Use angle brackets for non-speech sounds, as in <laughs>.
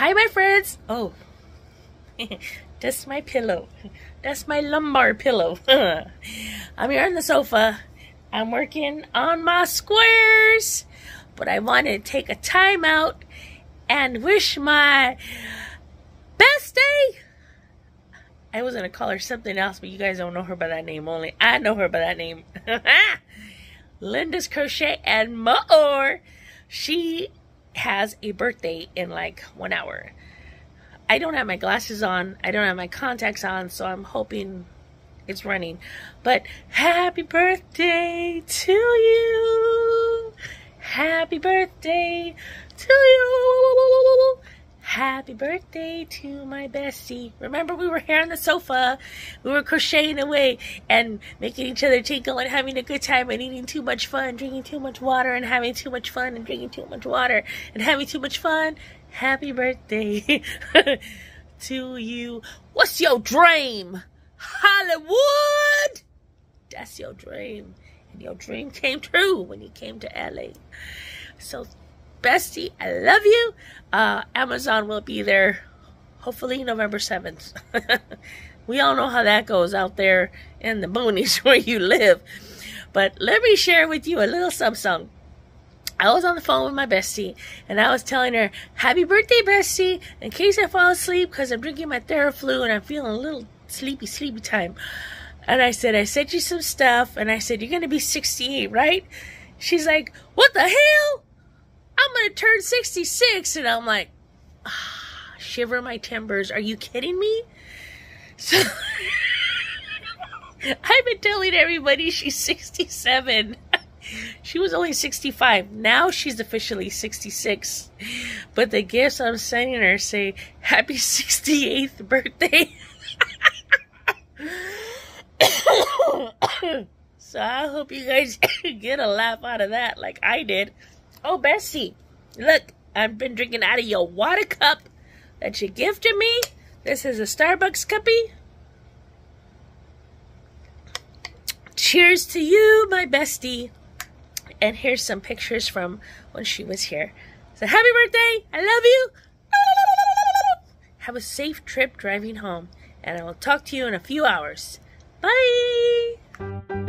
Hi, my friends. Oh, <laughs> that's my pillow. <laughs> That's my lumbar pillow. <laughs> I'm here on the sofa. I'm working on my squares, but I want to take a time out and wish my best day. I was going to call her something else, but you guys don't know her by that name only. I know her by that name. Linda's Crochet and More. She has a birthday in like one hour. I don't have my glasses on. I don't have my contacts on, so I'm hoping it's running. But happy birthday to you. Happy birthday to you. Happy birthday to my bestie. Remember, we were here on the sofa. We were crocheting away and making each other tinkle and having a good time and eating too much fun, drinking too much water and having too much fun and drinking too much water and having too much fun. Happy birthday <laughs> to you. What's your dream? Hollywood! That's your dream. And your dream came true when you came to LA. So bestie. I love you. Uh, Amazon will be there hopefully November 7th. <laughs> we all know how that goes out there in the boonies <laughs> where you live. But let me share with you a little sub song. I was on the phone with my bestie and I was telling her, Happy birthday, bestie, in case I fall asleep because I'm drinking my Theraflu and I'm feeling a little sleepy, sleepy time. And I said, I sent you some stuff and I said, You're going to be 68, right? She's like, What the hell? I'm going to turn 66. And I'm like, ah, shiver my timbers. Are you kidding me? So <laughs> I've been telling everybody she's 67. <laughs> she was only 65. Now she's officially 66. But the gifts I'm sending her say, Happy 68th birthday. <laughs> so I hope you guys get a laugh out of that like I did. Oh, Bessie, look, I've been drinking out of your water cup that you gifted me. This is a Starbucks cuppy. Cheers to you, my bestie. And here's some pictures from when she was here. So happy birthday. I love you. Have a safe trip driving home. And I will talk to you in a few hours. Bye.